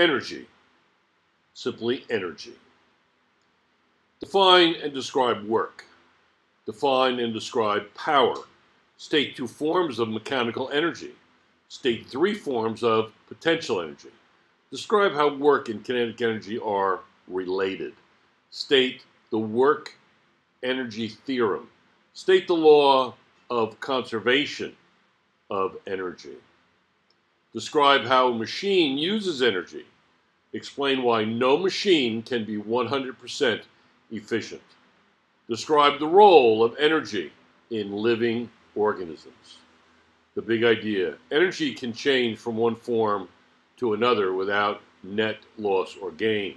Energy. Simply energy. Define and describe work. Define and describe power. State two forms of mechanical energy. State three forms of potential energy. Describe how work and kinetic energy are related. State the work energy theorem. State the law of conservation of energy. Describe how a machine uses energy. Explain why no machine can be 100% efficient. Describe the role of energy in living organisms. The big idea energy can change from one form to another without net loss or gain.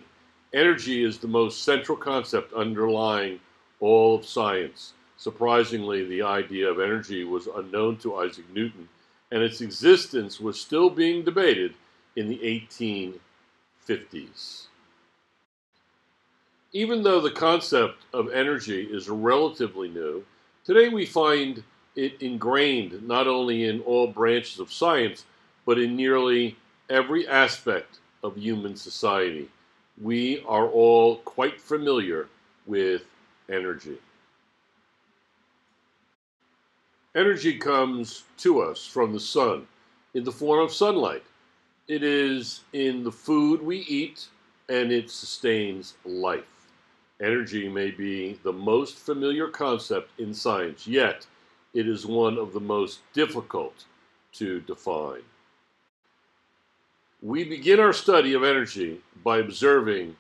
Energy is the most central concept underlying all of science. Surprisingly, the idea of energy was unknown to Isaac Newton, and its existence was still being debated in the 1850s. Even though the concept of energy is relatively new, today we find it ingrained not only in all branches of science, but in nearly every aspect of human society. We are all quite familiar with energy. Energy comes to us from the sun in the form of sunlight. It is in the food we eat and it sustains life. Energy may be the most familiar concept in science, yet it is one of the most difficult to define. We begin our study of energy by observing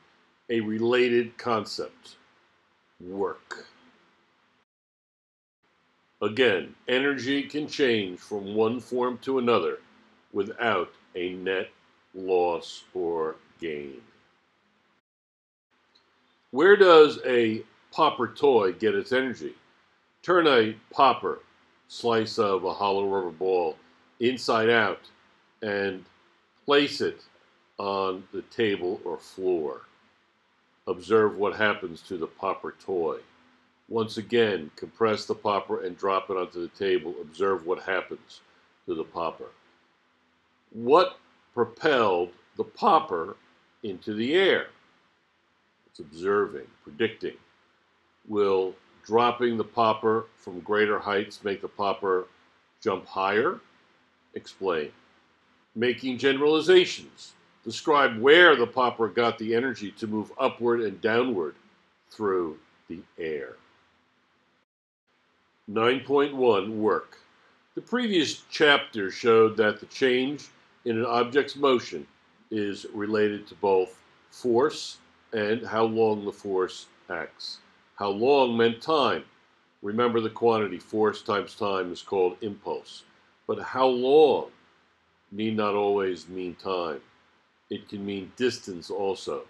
a related concept work. Again, energy can change from one form to another without a net loss or gain. Where does a popper toy get its energy? Turn a popper, slice of a hollow rubber ball, inside out and place it on the table or floor. Observe what happens to the popper toy. Once again, compress the popper and drop it onto the table. Observe what happens to the popper. What propelled the popper into the air? It's observing, predicting. Will dropping the popper from greater heights make the popper jump higher? Explain. Making generalizations. Describe where the popper got the energy to move upward and downward through the air. 9.1 Work. The previous chapter showed that the change in an object's motion is related to both force and how long the force acts. How long meant time. Remember the quantity force times time is called impulse. But how long need not always mean time. It can mean distance also.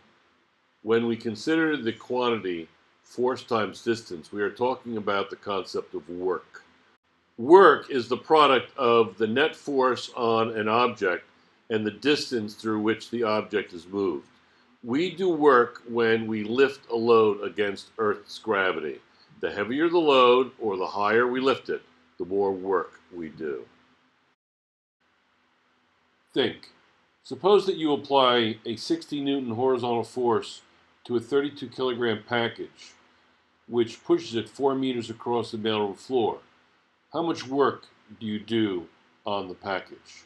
When we consider the quantity force times distance, we are talking about the concept of work. Work is the product of the net force on an object and the distance through which the object is moved. We do work when we lift a load against Earth's gravity. The heavier the load or the higher we lift it, the more work we do. Think. Suppose that you apply a 60 Newton horizontal force to a 32 kilogram package, which pushes it 4 meters across the mailroom floor. How much work do you do on the package?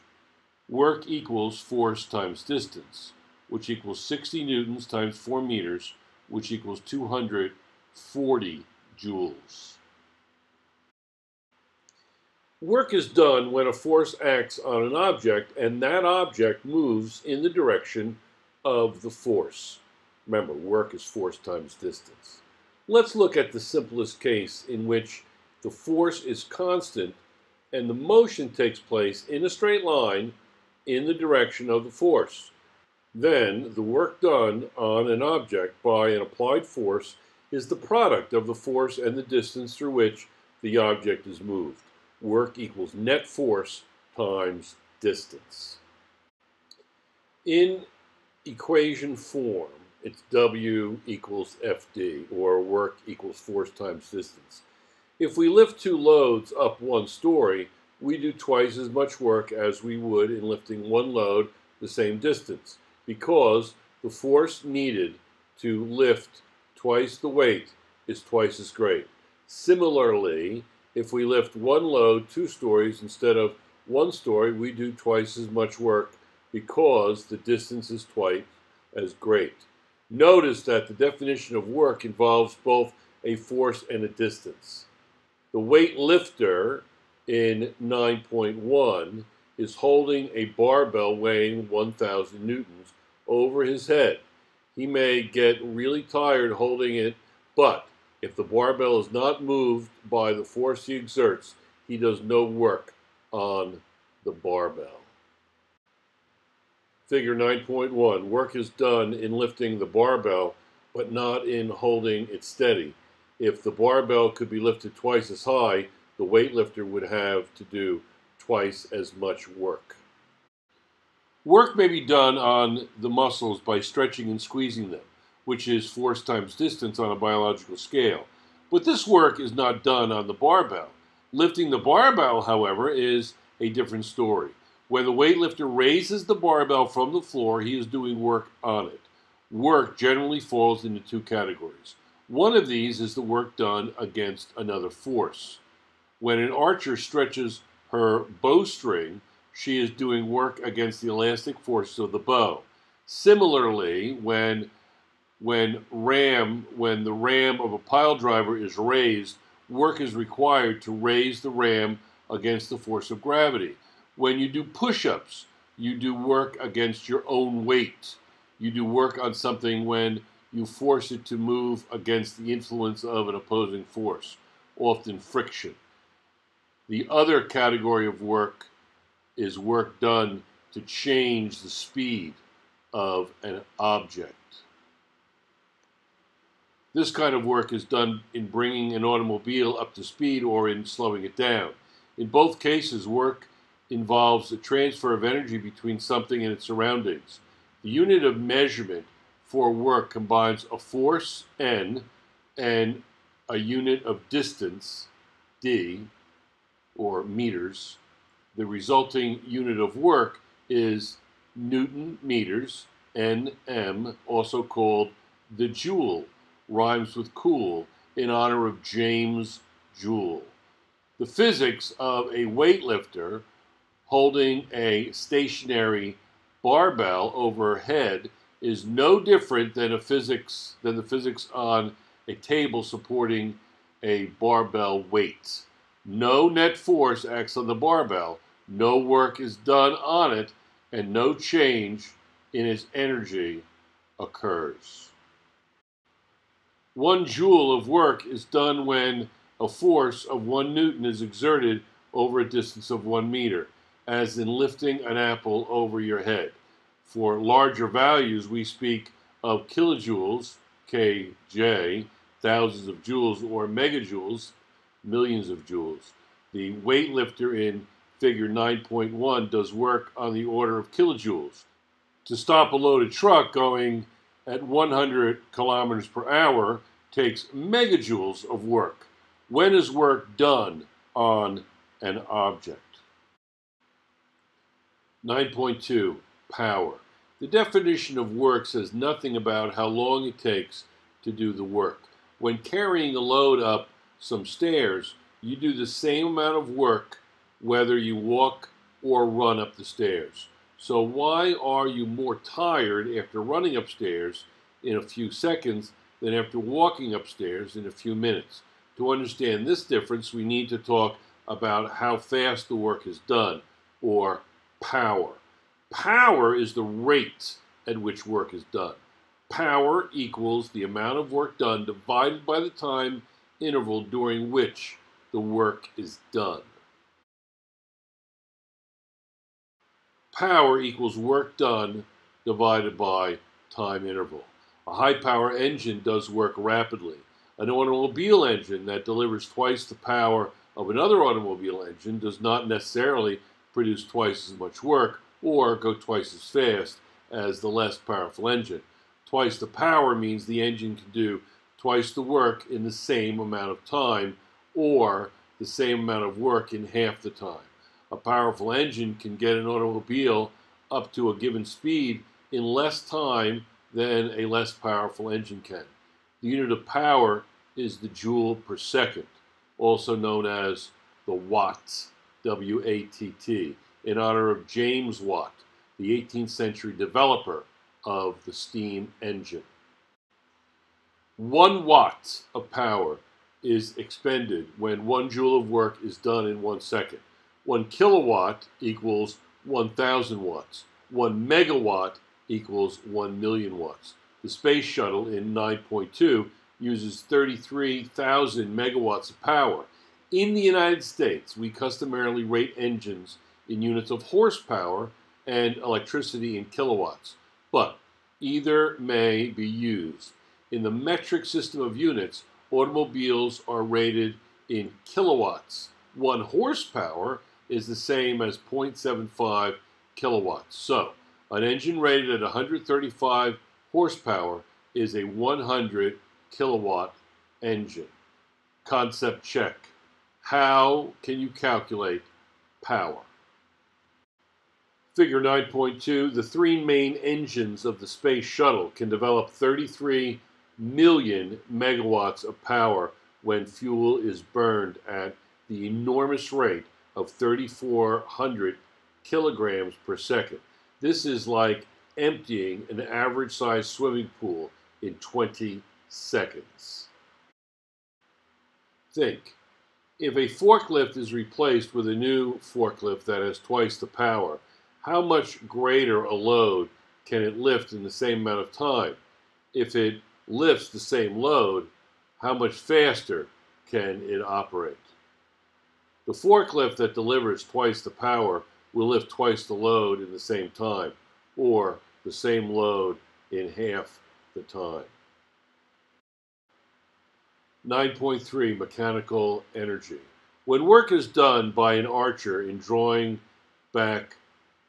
Work equals force times distance which equals 60 newtons times 4 meters, which equals 240 joules. Work is done when a force acts on an object and that object moves in the direction of the force. Remember, work is force times distance. Let's look at the simplest case in which the force is constant and the motion takes place in a straight line in the direction of the force. Then, the work done on an object by an applied force is the product of the force and the distance through which the object is moved. Work equals net force times distance. In equation form, it's W equals FD, or work equals force times distance. If we lift two loads up one story, we do twice as much work as we would in lifting one load the same distance. because the force needed to lift twice the weight is twice as great. Similarly, if we lift one load two stories instead of one story, we do twice as much work because the distance is twice as great. Notice that the definition of work involves both a force and a distance. The weight lifter in 9.1 is holding a barbell weighing 1,000 newtons over his head. He may get really tired holding it, but if the barbell is not moved by the force he exerts, he does no work on the barbell. Figure 9.1 Work is done in lifting the barbell, but not in holding it steady. If the barbell could be lifted twice as high, the weightlifter would have to do twice as much work. Work may be done on the muscles by stretching and squeezing them, which is force times distance on a biological scale. But this work is not done on the barbell. Lifting the barbell, however, is a different story. When the weightlifter raises the barbell from the floor, he is doing work on it. Work generally falls into two categories. One of these is the work done against another force. When an archer stretches her bowstring, she is doing work against the elastic forces of the bow. Similarly, when when ram when the ram of a pile driver is raised, work is required to raise the ram against the force of gravity. When you do push ups, you do work against your own weight. You do work on something when you force it to move against the influence of an opposing force, often friction. The other category of work is work done to change the speed of an object. This kind of work is done in bringing an automobile up to speed or in slowing it down. In both cases, work involves a transfer of energy between something and its surroundings. The unit of measurement for work combines a force, N, and a unit of distance, D, or meters. The resulting unit of work is Newton meters, NM, also called the joule, rhymes with cool, in honor of James Joule. The physics of a weightlifter holding a stationary barbell overhead is no different than a physics than the physics on a table supporting a barbell weight. No net force acts on the barbell, no work is done on it, and no change in its energy occurs. One joule of work is done when a force of one newton is exerted over a distance of one meter as in lifting an apple over your head. For larger values, we speak of kilojoules, kJ, thousands of joules, or megajoules, millions of joules. The weightlifter in figure 9.1 does work on the order of kilojoules. To stop a loaded truck going at 100 kilometers per hour takes megajoules of work. When is work done on an object? 9.2 Power. The definition of work says nothing about how long it takes to do the work. When carrying a load up some stairs, you do the same amount of work whether you walk or run up the stairs. So, why are you more tired after running upstairs in a few seconds than after walking upstairs in a few minutes? To understand this difference, we need to talk about how fast the work is done, or power. Power is the rate at which work is done. Power equals the amount of work done divided by the time interval during which the work is done. Power equals work done divided by time interval. A high power engine does work rapidly. An automobile engine that delivers twice the power of another automobile engine does not necessarily produce twice as much work or go twice as fast as the less powerful engine. Twice the power means the engine can do twice the work in the same amount of time or the same amount of work in half the time. A powerful engine can get an automobile up to a given speed in less time than a less powerful engine can. The unit of power is the joule per second, also known as the watt, W A T T, in honor of James Watt, the 18th century developer of the steam engine. One watt of power is expended when one joule of work is done in one second. One kilowatt equals 1,000 watts. One megawatt equals 1 million watts. The space shuttle in 9.2 uses 33,000 megawatts of power. In the United States, we customarily rate engines in units of horsepower and electricity in kilowatts, but either may be used. In the metric system of units, automobiles are rated in kilowatts. One horsepower is the same as 0.75 kilowatts. So, an engine rated at 135 horsepower is a 100 kilowatt engine. Concept check. How can you calculate power? Figure 9.2 The three main engines of the Space Shuttle can develop 33 million megawatts of power when fuel is burned at the enormous rate of 3,400 kilograms per second. This is like emptying an average sized swimming pool in 20 seconds. Think if a forklift is replaced with a new forklift that has twice the power, how much greater a load can it lift in the same amount of time? If it lifts the same load, how much faster can it operate? The forklift that delivers twice the power will lift twice the load in the same time, or the same load in half the time. 9.3 Mechanical Energy. When work is done by an archer in drawing back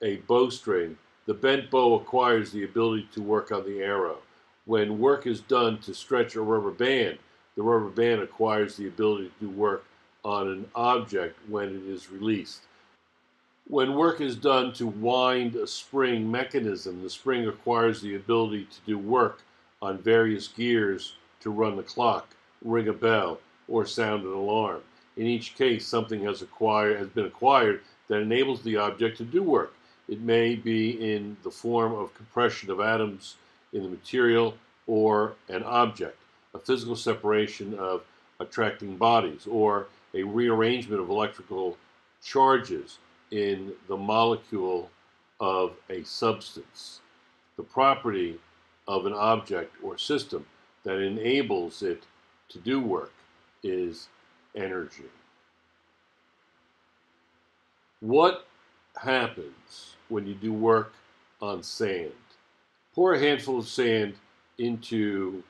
a bowstring, the bent bow acquires the ability to work on the arrow. When work is done to stretch a rubber band, the rubber band acquires the ability to do work on an object when it is released. When work is done to wind a spring mechanism, the spring acquires the ability to do work on various gears to run the clock, ring a bell, or sound an alarm. In each case, something has, acquired, has been acquired that enables the object to do work. It may be in the form of compression of atoms in the material or an object, a physical separation of attracting bodies, or a rearrangement of electrical charges in the molecule of a substance. The property of an object or system that enables it to do work is energy. What happens when you do work on sand? Pour a handful of sand into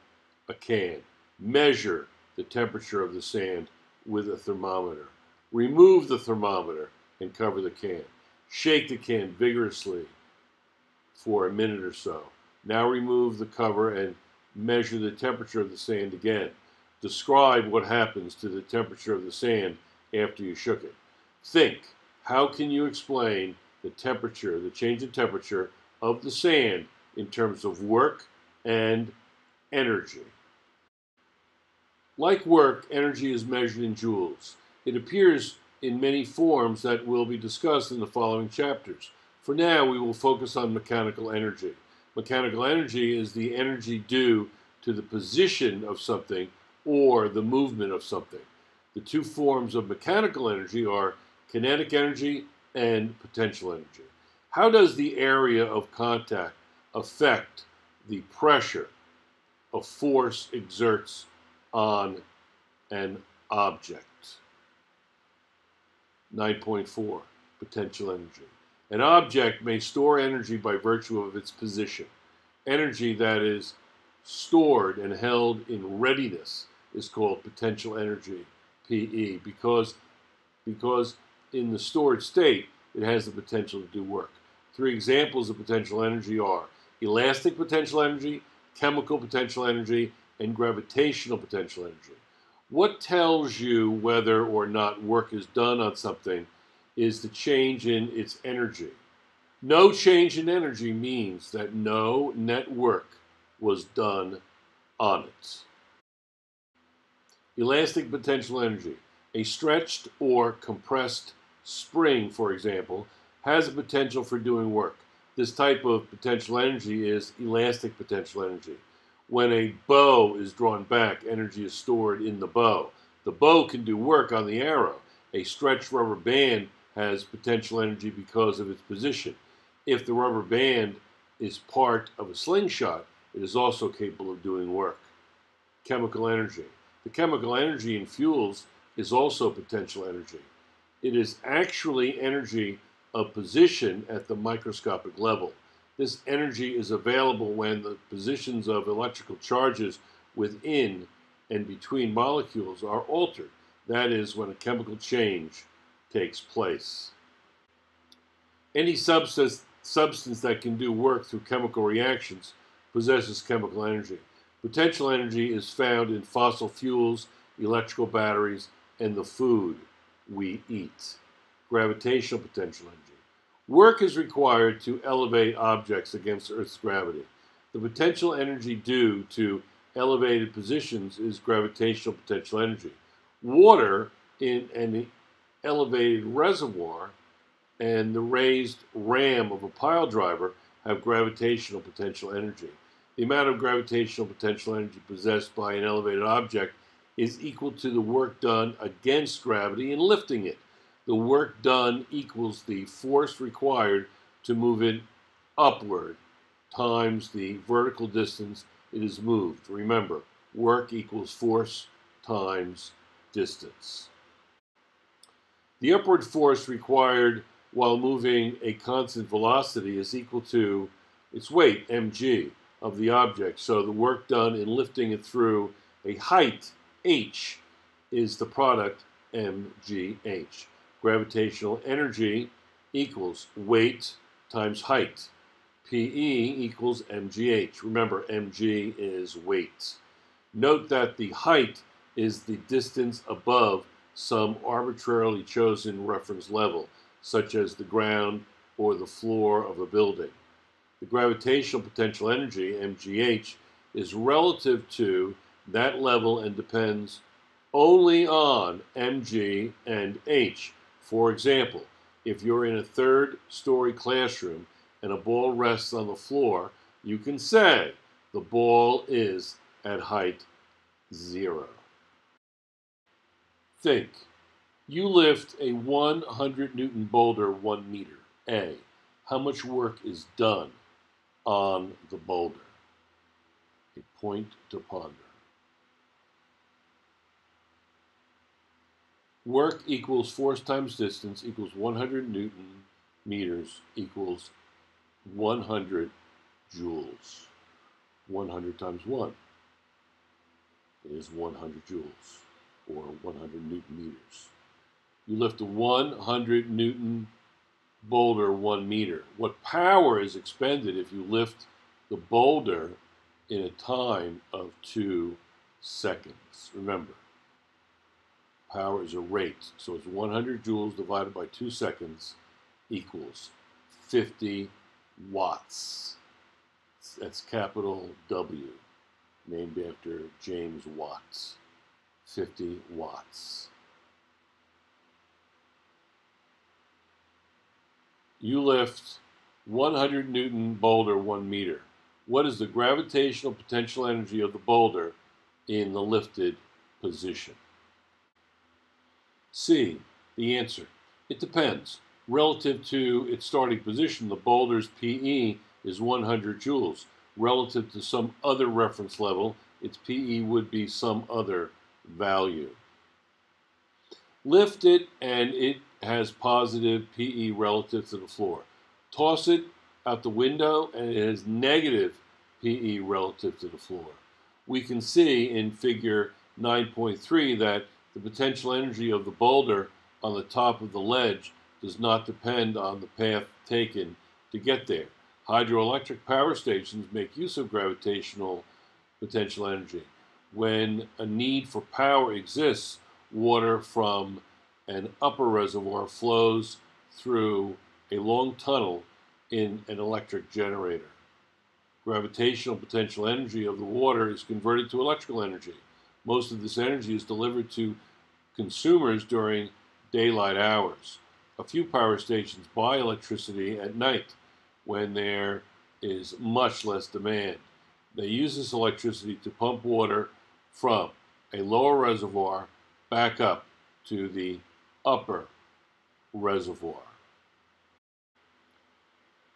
a can. Measure the temperature of the sand with a thermometer. Remove the thermometer and cover the can. Shake the can vigorously for a minute or so. Now remove the cover and measure the temperature of the sand again. Describe what happens to the temperature of the sand after you shook it. Think, how can you explain the temperature, the change in temperature of the sand in terms of work and energy? Like work, energy is measured in joules. It appears in many forms that will be discussed in the following chapters. For now, we will focus on mechanical energy. Mechanical energy is the energy due to the position of something or the movement of something. The two forms of mechanical energy are kinetic energy and potential energy. How does the area of contact affect the pressure a force exerts on an object? 9.4 Potential energy. An object may store energy by virtue of its position. Energy that is stored and held in readiness is called potential energy, PE, because, because in the stored state, it has the potential to do work. Three examples of potential energy are elastic potential energy, chemical potential energy, and gravitational potential energy. What tells you whether or not work is done on something is the change in its energy. No change in energy means that no net work was done on it. Elastic potential energy. A stretched or compressed spring, for example, has a potential for doing work. This type of potential energy is elastic potential energy. When a bow is drawn back, energy is stored in the bow. The bow can do work on the arrow. A stretched rubber band has potential energy because of its position. If the rubber band is part of a slingshot, it is also capable of doing work. Chemical energy. The chemical energy in fuels is also potential energy. It is actually energy of position at the microscopic level. This energy is available when the positions of electrical charges within and between molecules are altered. That is, when a chemical change takes place. Any substance, substance that can do work through chemical reactions possesses chemical energy. Potential energy is found in fossil fuels, electrical batteries, and the food we eat. Gravitational potential energy. Work is required to elevate objects against Earth's gravity. The potential energy due to elevated positions is gravitational potential energy. Water in an elevated reservoir and the raised ram of a pile driver have gravitational potential energy. The amount of gravitational potential energy possessed by an elevated object is equal to the work done against gravity in lifting it. The work done equals the force required to move it upward times the vertical distance it is moved. Remember, work equals force times distance. The upward force required while moving a constant velocity is equal to its weight, mg of the object. So the work done in lifting it through a height, h, is the product mgh. Gravitational energy equals weight times height. PE equals mgh. Remember, mg is weight. Note that the height is the distance above some arbitrarily chosen reference level, such as the ground or the floor of a building. The gravitational potential energy, mgh, is relative to that level and depends only on mg and h. For example, if you're in a third story classroom and a ball rests on the floor, you can say the ball is at height zero. Think. You lift a 100 Newton boulder one meter. A. How much work is done? on the boulder. A point to ponder. Work equals force times distance equals 100 Newton meters equals 100 joules. 100 times 1 is 100 joules, or 100 Newton meters. You lift a 100 Newton boulder one meter. What power is expended if you lift the boulder in a time of two seconds? Remember, power is a rate. So it's 100 joules divided by two seconds equals 50 watts. That's capital W, named after James Watts. 50 watts. you lift 100 Newton boulder one meter. What is the gravitational potential energy of the boulder in the lifted position? C. The answer. It depends. Relative to its starting position, the boulder's PE is 100 joules. Relative to some other reference level, its PE would be some other value. Lift it and it has positive PE relative to the floor. Toss it out the window and it has negative PE relative to the floor. We can see in figure 9.3 that the potential energy of the boulder on the top of the ledge does not depend on the path taken to get there. Hydroelectric power stations make use of gravitational potential energy. When a need for power exists, water from an upper reservoir flows through a long tunnel in an electric generator. Gravitational potential energy of the water is converted to electrical energy. Most of this energy is delivered to consumers during daylight hours. A few power stations buy electricity at night when there is much less demand. They use this electricity to pump water from a lower reservoir back up to the upper reservoir.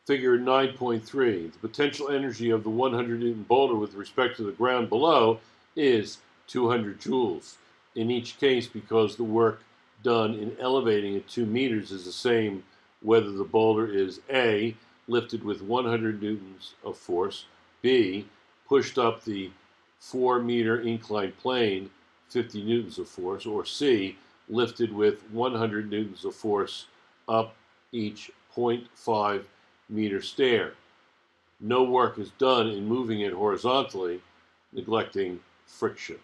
Figure 9.3, the potential energy of the 100 Newton boulder with respect to the ground below is 200 joules. In each case, because the work done in elevating it 2 meters is the same whether the boulder is A, lifted with 100 newtons of force, B, pushed up the 4 meter inclined plane, 50 newtons of force, or C, lifted with 100 newtons of force up each 0.5 meter stair. No work is done in moving it horizontally, neglecting friction.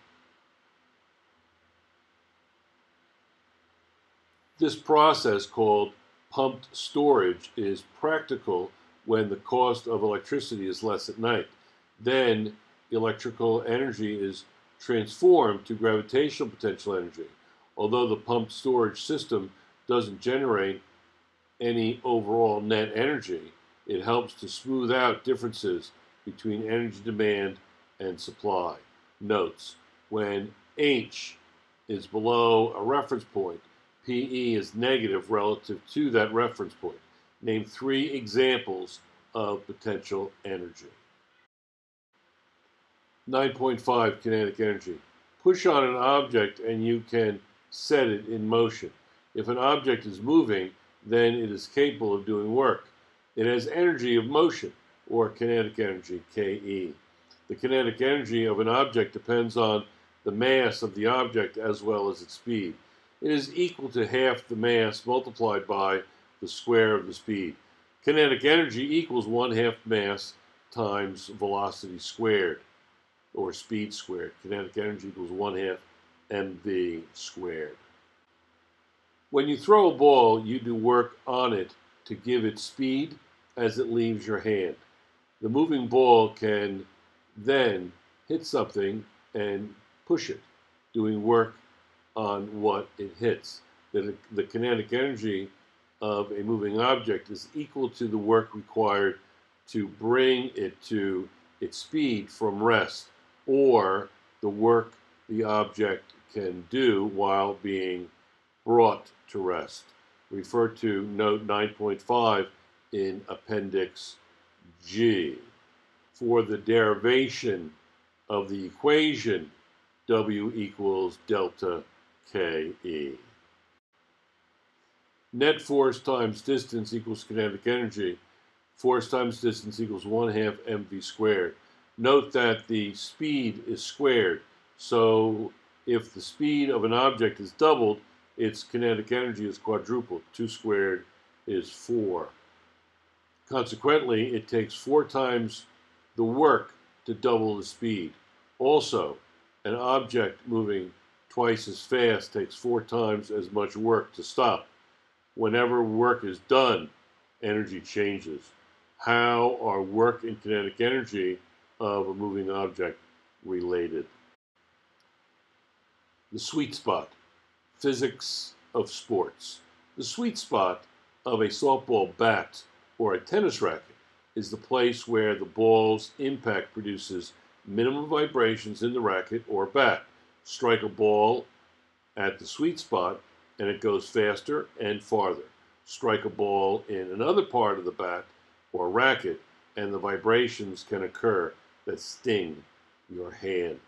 This process called pumped storage is practical when the cost of electricity is less at night. Then electrical energy is transformed to gravitational potential energy. Although the pumped storage system doesn't generate any overall net energy, it helps to smooth out differences between energy demand and supply. Notes, when H is below a reference point, PE is negative relative to that reference point. Name three examples of potential energy. 9.5 kinetic energy. Push on an object and you can set it in motion. If an object is moving, then it is capable of doing work. It has energy of motion, or kinetic energy, KE. The kinetic energy of an object depends on the mass of the object as well as its speed. It is equal to half the mass multiplied by the square of the speed. Kinetic energy equals one half mass times velocity squared or speed squared. Kinetic energy equals 1 half mv squared. When you throw a ball, you do work on it to give it speed as it leaves your hand. The moving ball can then hit something and push it, doing work on what it hits. The, the kinetic energy of a moving object is equal to the work required to bring it to its speed from rest or the work the object can do while being brought to rest. Refer to note 9.5 in Appendix G. For the derivation of the equation, W equals delta KE. Net force times distance equals kinetic energy. Force times distance equals 1 half mv squared. Note that the speed is squared. So if the speed of an object is doubled, its kinetic energy is quadrupled. 2 squared is 4. Consequently, it takes 4 times the work to double the speed. Also, an object moving twice as fast takes 4 times as much work to stop. Whenever work is done, energy changes. How are work and kinetic energy of a moving object related. The sweet spot, physics of sports. The sweet spot of a softball bat or a tennis racket is the place where the ball's impact produces minimum vibrations in the racket or bat. Strike a ball at the sweet spot and it goes faster and farther. Strike a ball in another part of the bat or racket and the vibrations can occur that sting your hand.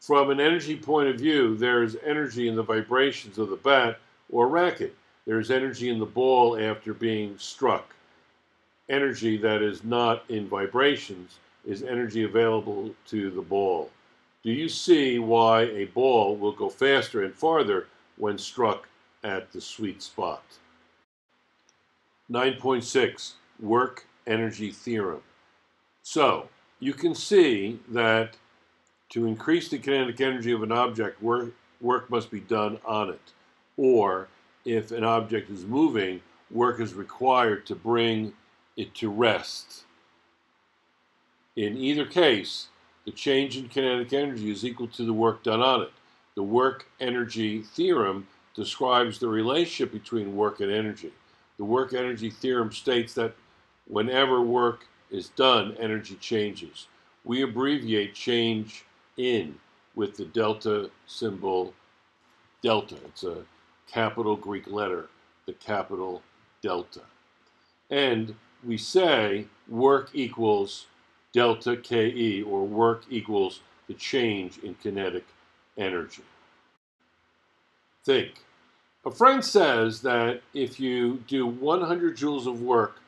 From an energy point of view, there is energy in the vibrations of the bat or racket. There is energy in the ball after being struck. Energy that is not in vibrations is energy available to the ball. Do you see why a ball will go faster and farther when struck at the sweet spot? 9.6 Work energy theorem. So you can see that to increase the kinetic energy of an object, work, work must be done on it. Or if an object is moving, work is required to bring it to rest. In either case, the change in kinetic energy is equal to the work done on it. The work energy theorem describes the relationship between work and energy. The work energy theorem states that whenever work is done, energy changes. We abbreviate change in with the delta symbol delta. It's a capital Greek letter, the capital delta. And we say work equals delta KE, or work equals the change in kinetic energy. Think. A friend says that if you do 100 joules of work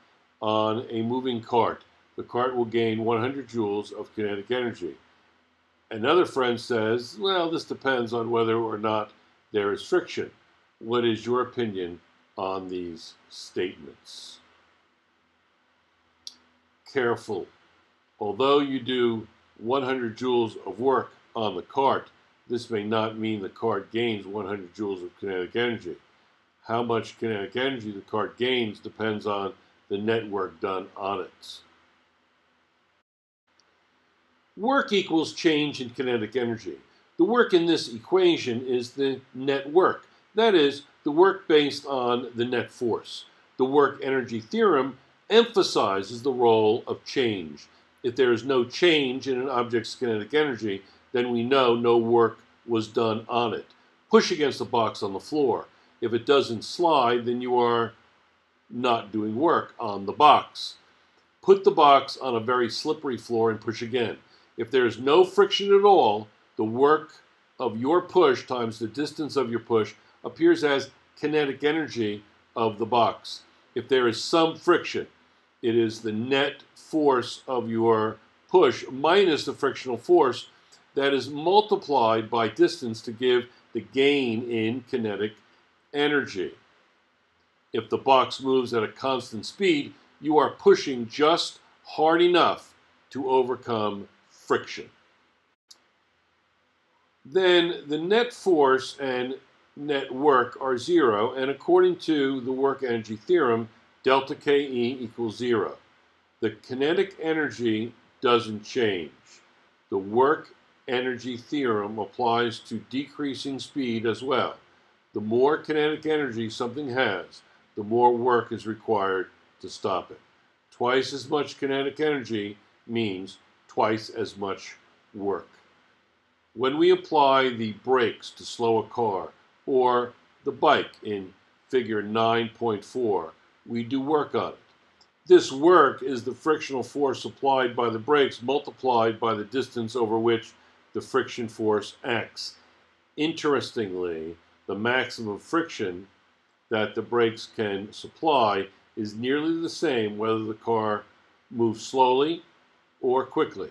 on a moving cart, the cart will gain 100 joules of kinetic energy. Another friend says, well, this depends on whether or not there is friction. What is your opinion on these statements? Careful. Although you do 100 joules of work on the cart, this may not mean the cart gains 100 joules of kinetic energy. How much kinetic energy the cart gains depends on the net work done on it. Work equals change in kinetic energy. The work in this equation is the net work. That is, the work based on the net force. The work energy theorem emphasizes the role of change. If there is no change in an object's kinetic energy, then we know no work was done on it. Push against the box on the floor. If it doesn't slide, then you are not doing work on the box. Put the box on a very slippery floor and push again. If there is no friction at all, the work of your push times the distance of your push appears as kinetic energy of the box. If there is some friction, it is the net force of your push minus the frictional force that is multiplied by distance to give the gain in kinetic energy. If the box moves at a constant speed, you are pushing just hard enough to overcome friction. Then the net force and net work are zero, and according to the work energy theorem, delta KE equals zero. The kinetic energy doesn't change. The work energy theorem applies to decreasing speed as well. The more kinetic energy something has, the more work is required to stop it. Twice as much kinetic energy means twice as much work. When we apply the brakes to slow a car, or the bike in figure 9.4, we do work on it. This work is the frictional force applied by the brakes multiplied by the distance over which the friction force acts. Interestingly, the maximum friction that the brakes can supply is nearly the same whether the car moves slowly or quickly.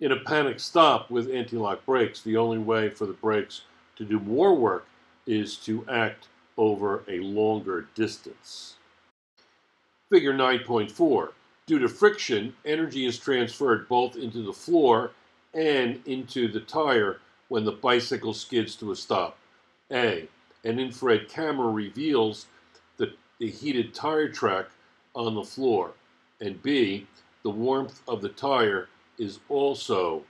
In a panic stop with anti-lock brakes, the only way for the brakes to do more work is to act over a longer distance. Figure 9.4. Due to friction, energy is transferred both into the floor and into the tire when the bicycle skids to a stop. A. An infrared camera reveals the, the heated tire track on the floor. And B the warmth of the tire is also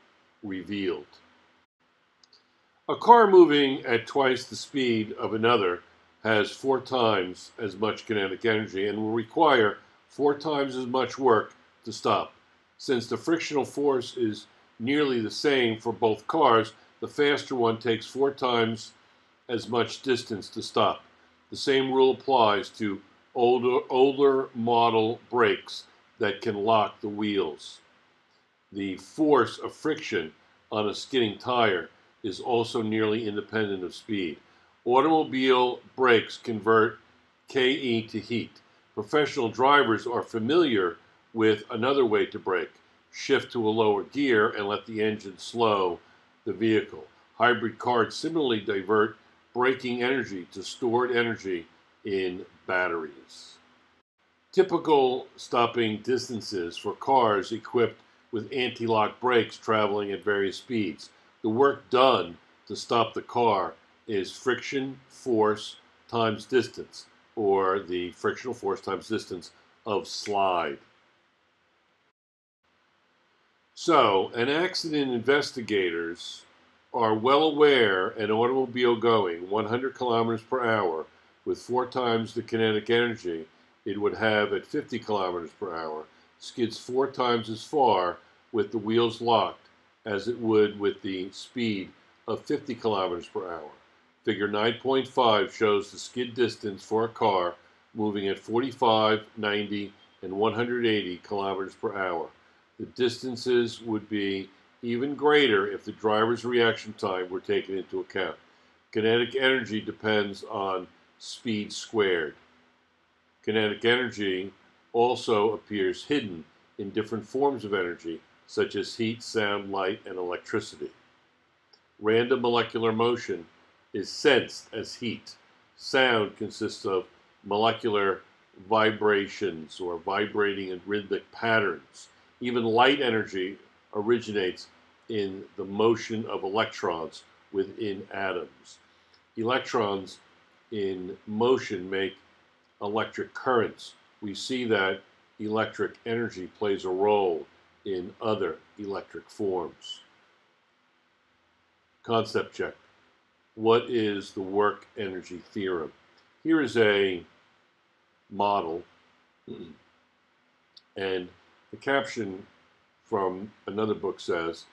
revealed. A car moving at twice the speed of another has four times as much kinetic energy and will require four times as much work to stop. Since the frictional force is nearly the same for both cars, the faster one takes four times as much distance to stop. The same rule applies to older, older model brakes that can lock the wheels. The force of friction on a skidding tire is also nearly independent of speed. Automobile brakes convert KE to heat. Professional drivers are familiar with another way to brake. Shift to a lower gear and let the engine slow the vehicle. Hybrid cars similarly divert braking energy to stored energy in batteries. Typical stopping distances for cars equipped with anti-lock brakes traveling at various speeds. The work done to stop the car is friction force times distance, or the frictional force times distance of slide. So, an accident investigators are well aware an automobile going 100 kilometers per hour with four times the kinetic energy it would have at 50 kilometers per hour skids four times as far with the wheels locked as it would with the speed of 50 kilometers per hour. Figure 9.5 shows the skid distance for a car moving at 45, 90, and 180 kilometers per hour. The distances would be even greater if the driver's reaction time were taken into account. Kinetic energy depends on speed squared. Kinetic energy also appears hidden in different forms of energy, such as heat, sound, light, and electricity. Random molecular motion is sensed as heat. Sound consists of molecular vibrations or vibrating in rhythmic patterns. Even light energy originates in the motion of electrons within atoms. Electrons in motion make electric currents. We see that electric energy plays a role in other electric forms. Concept check. What is the work energy theorem? Here is a model, and the caption from another book says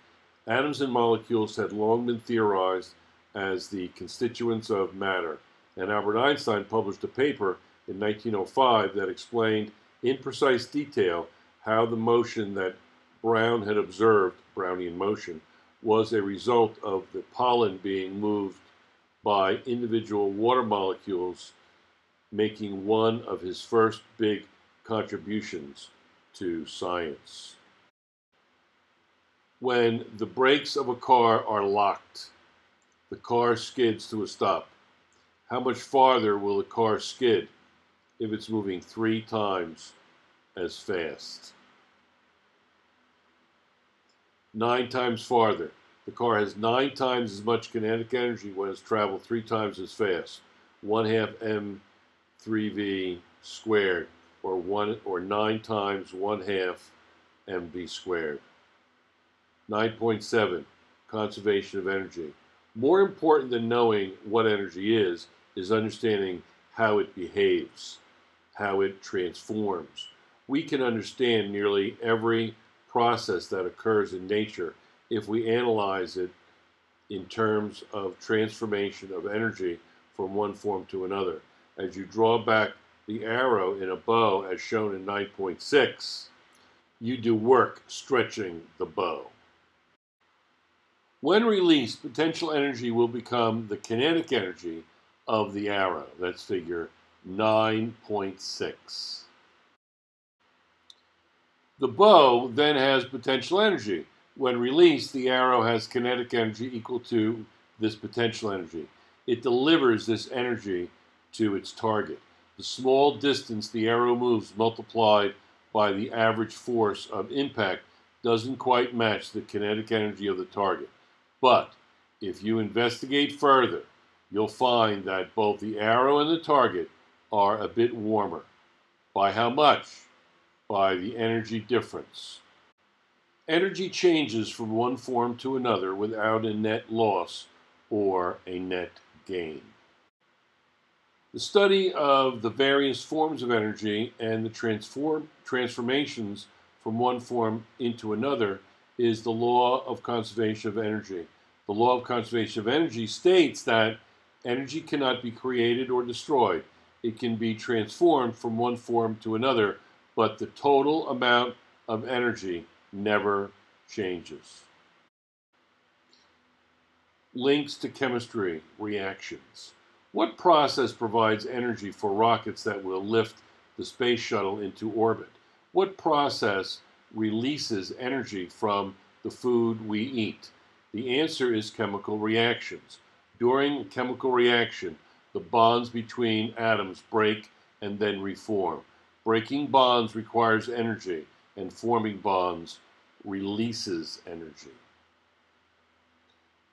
Atoms and molecules had long been theorized as the constituents of matter, and Albert Einstein published a paper in 1905 that explained in precise detail how the motion that Brown had observed, Brownian motion, was a result of the pollen being moved by individual water molecules, making one of his first big contributions to science. When the brakes of a car are locked, the car skids to a stop. How much farther will the car skid if it's moving three times as fast? nine times farther. The car has nine times as much kinetic energy when it's traveled three times as fast. One half m3v squared, or one or nine times one half mv squared. 9.7 conservation of energy. More important than knowing what energy is, is understanding how it behaves, how it transforms. We can understand nearly every process that occurs in nature if we analyze it in terms of transformation of energy from one form to another. As you draw back the arrow in a bow as shown in 9.6, you do work stretching the bow. When released, potential energy will become the kinetic energy of the arrow. That's figure 9.6. The bow then has potential energy. When released, the arrow has kinetic energy equal to this potential energy. It delivers this energy to its target. The small distance the arrow moves multiplied by the average force of impact doesn't quite match the kinetic energy of the target. But if you investigate further, you'll find that both the arrow and the target are a bit warmer. By how much? by the energy difference. Energy changes from one form to another without a net loss or a net gain. The study of the various forms of energy and the transform, transformations from one form into another is the law of conservation of energy. The law of conservation of energy states that energy cannot be created or destroyed. It can be transformed from one form to another but the total amount of energy never changes. Links to chemistry reactions. What process provides energy for rockets that will lift the space shuttle into orbit? What process releases energy from the food we eat? The answer is chemical reactions. During a chemical reaction, the bonds between atoms break and then reform. Breaking bonds requires energy, and forming bonds releases energy.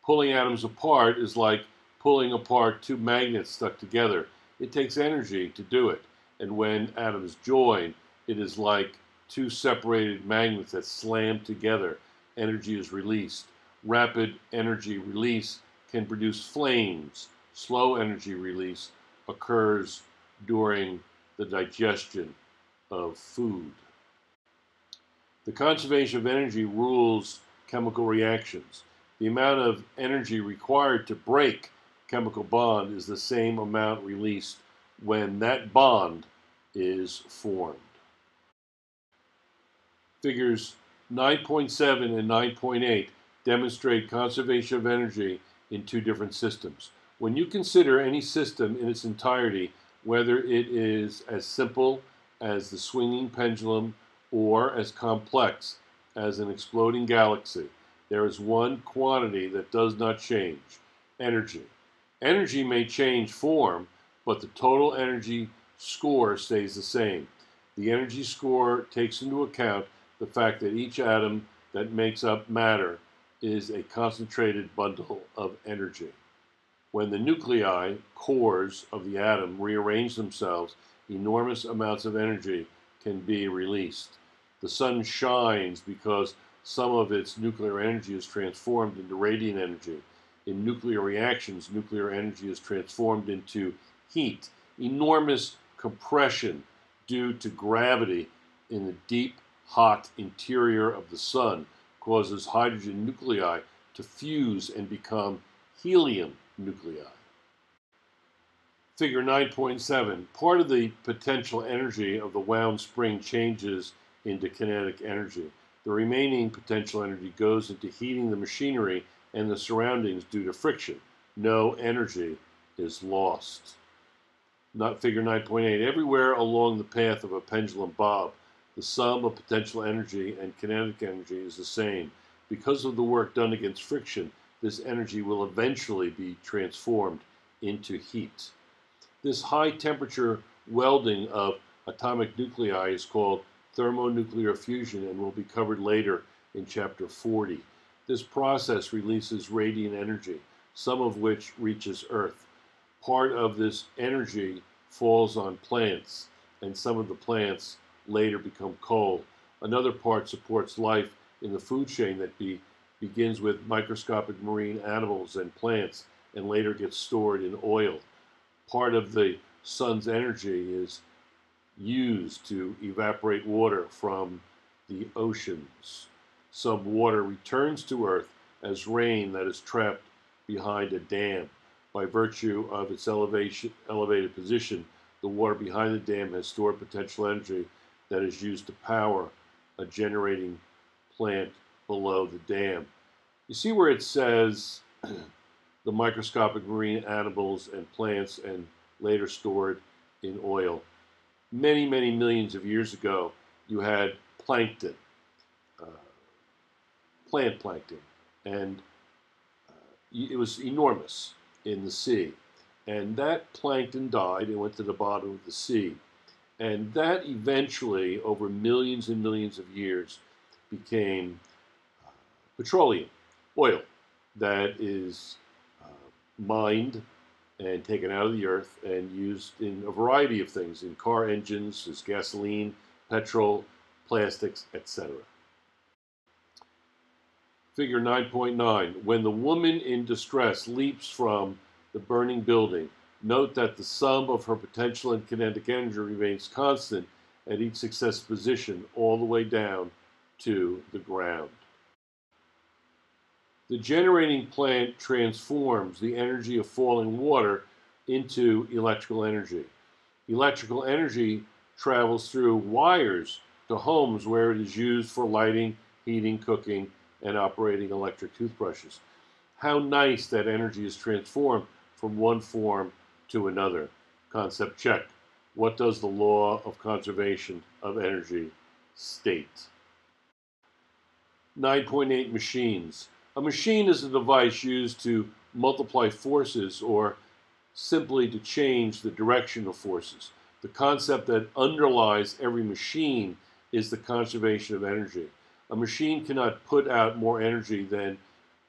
Pulling atoms apart is like pulling apart two magnets stuck together. It takes energy to do it. And when atoms join, it is like two separated magnets that slam together. Energy is released. Rapid energy release can produce flames. Slow energy release occurs during the digestion of food. The conservation of energy rules chemical reactions. The amount of energy required to break a chemical bond is the same amount released when that bond is formed. Figures 9.7 and 9.8 demonstrate conservation of energy in two different systems. When you consider any system in its entirety, whether it is as simple as the swinging pendulum or as complex as an exploding galaxy, there is one quantity that does not change energy. Energy may change form, but the total energy score stays the same. The energy score takes into account the fact that each atom that makes up matter is a concentrated bundle of energy. When the nuclei, cores of the atom, rearrange themselves, enormous amounts of energy can be released. The sun shines because some of its nuclear energy is transformed into radiant energy. In nuclear reactions, nuclear energy is transformed into heat, enormous compression due to gravity in the deep, hot interior of the sun causes hydrogen nuclei to fuse and become helium nuclei. Figure 9.7. Part of the potential energy of the wound spring changes into kinetic energy. The remaining potential energy goes into heating the machinery and the surroundings due to friction. No energy is lost. Not figure 9.8. Everywhere along the path of a pendulum bob, the sum of potential energy and kinetic energy is the same. Because of the work done against friction, this energy will eventually be transformed into heat. This high temperature welding of atomic nuclei is called thermonuclear fusion and will be covered later in chapter 40. This process releases radiant energy, some of which reaches Earth. Part of this energy falls on plants, and some of the plants later become coal. Another part supports life in the food chain that be, begins with microscopic marine animals and plants and later gets stored in oil. Part of the sun's energy is used to evaporate water from the oceans. Some water returns to Earth as rain that is trapped behind a dam. By virtue of its elevation, elevated position, the water behind the dam has stored potential energy that is used to power a generating plant below the dam. You see where it says the microscopic marine animals and plants and later stored in oil many, many millions of years ago, you had plankton, uh, plant plankton, and uh, it was enormous in the sea. And that plankton died and went to the bottom of the sea. And that eventually, over millions and millions of years, became uh, petroleum, oil, that is uh, mined and taken out of the earth and used in a variety of things in car engines, as gasoline, petrol, plastics, etc. Figure 9.9 When the woman in distress leaps from the burning building, note that the sum of her potential and kinetic energy remains constant at each successive position all the way down to the ground. The generating plant transforms the energy of falling water into electrical energy. Electrical energy travels through wires to homes where it is used for lighting, heating, cooking, and operating electric toothbrushes. How nice that energy is transformed from one form to another. Concept check. What does the law of conservation of energy state? 9.8 machines. A machine is a device used to multiply forces or simply to change the direction of forces. The concept that underlies every machine is the conservation of energy. A machine cannot put out more energy than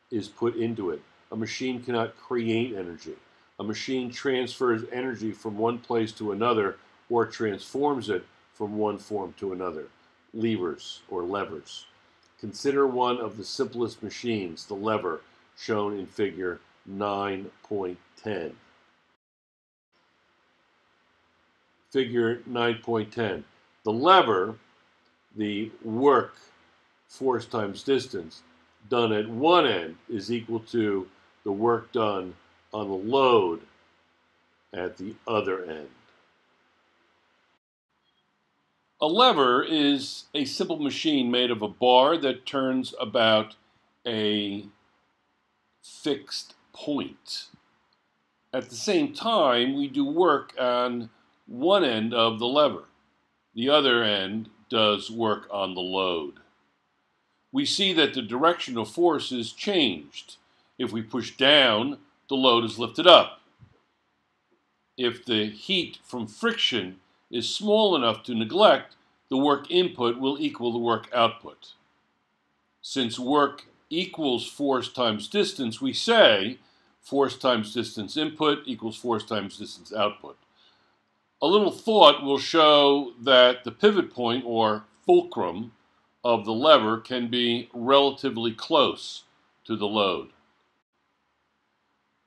is put into it. A machine cannot create energy. a machine transfers energy from one place to another or transforms it from one form to another. Levers or levers. Consider one of the simplest machines, the lever, shown in figure 9.10. Figure 9.10. The lever, the work, force times distance, done at one end is equal to the work done on the load at the other end. A lever is a simple machine made of a bar that turns about a fixed point. At the same time, we do work on one end of the lever. The other end does work on the load. We see that the direction of force is changed. If we push down, the load is lifted up. If the heat from friction is small enough to neglect, the work input will equal the work output. Since work equals force times distance, we say force times distance input equals force times distance output. A little thought will show that the pivot point or fulcrum of the lever can be relatively close to the load.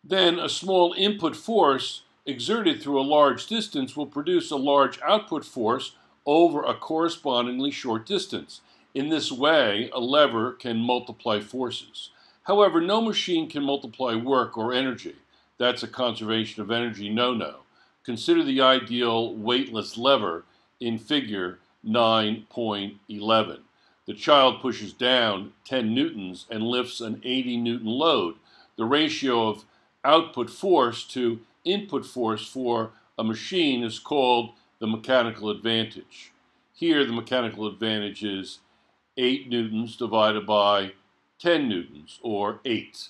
Then a small input force exerted through a large distance will produce a large output force over a correspondingly short distance. In this way, a lever can multiply forces. However, no machine can multiply work or energy. That's a conservation of energy no-no. Consider the ideal weightless lever in figure 9.11. The child pushes down 10 newtons and lifts an 80 newton load. The ratio of output force to input force for a machine is called the mechanical advantage. Here, the mechanical advantage is 8 newtons divided by 10 newtons, or 8.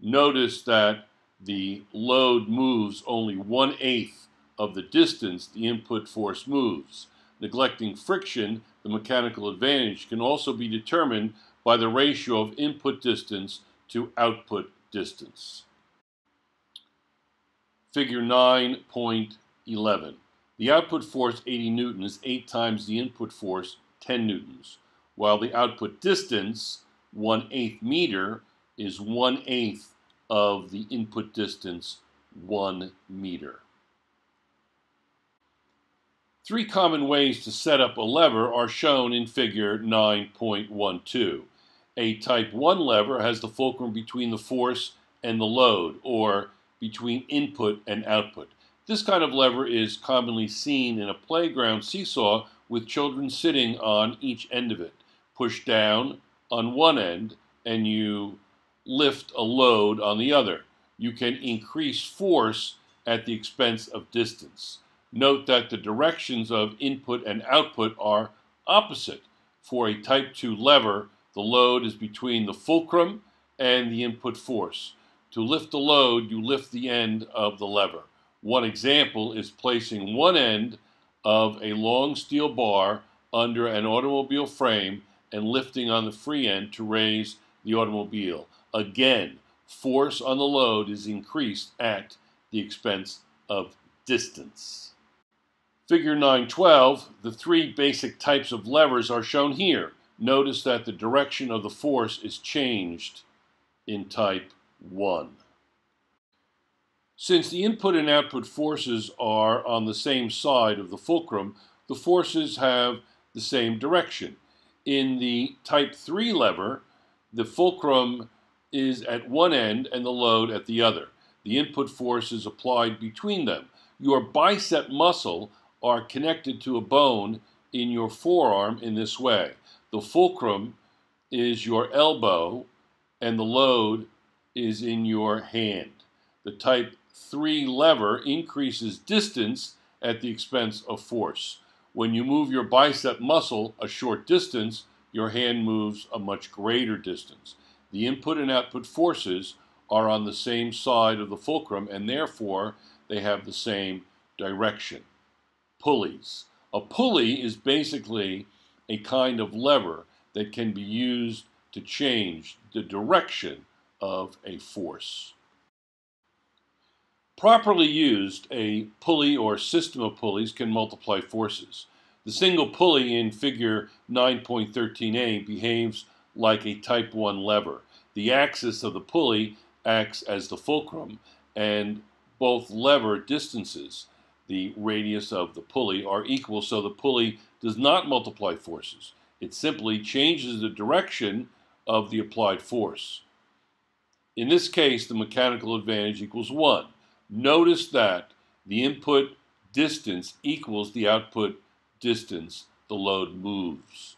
Notice that the load moves only one-eighth of the distance the input force moves. Neglecting friction, the mechanical advantage can also be determined by the ratio of input distance to output distance. Figure 9.11. The output force 80 newton is 8 times the input force 10 newtons, while the output distance 1 8 meter is 1 8 of the input distance 1 meter. Three common ways to set up a lever are shown in figure 9.12. A type 1 lever has the fulcrum between the force and the load, or between input and output. This kind of lever is commonly seen in a playground seesaw with children sitting on each end of it. Push down on one end and you lift a load on the other. You can increase force at the expense of distance. Note that the directions of input and output are opposite. For a type 2 lever, the load is between the fulcrum and the input force. To lift the load, you lift the end of the lever. One example is placing one end of a long steel bar under an automobile frame and lifting on the free end to raise the automobile. Again, force on the load is increased at the expense of distance. Figure 912, the three basic types of levers are shown here. Notice that the direction of the force is changed in type 1. Since the input and output forces are on the same side of the fulcrum, the forces have the same direction. In the type 3 lever, the fulcrum is at one end and the load at the other. The input force is applied between them. Your bicep muscle are connected to a bone in your forearm in this way. The fulcrum is your elbow and the load is in your hand. The type 3 lever increases distance at the expense of force. When you move your bicep muscle a short distance, your hand moves a much greater distance. The input and output forces are on the same side of the fulcrum and therefore they have the same direction. Pulleys. A pulley is basically a kind of lever that can be used to change the direction of a force. Properly used, a pulley or system of pulleys can multiply forces. The single pulley in figure 9.13a behaves like a type 1 lever. The axis of the pulley acts as the fulcrum, and both lever distances, the radius of the pulley, are equal, so the pulley does not multiply forces. It simply changes the direction of the applied force. In this case, the mechanical advantage equals 1. Notice that the input distance equals the output distance the load moves.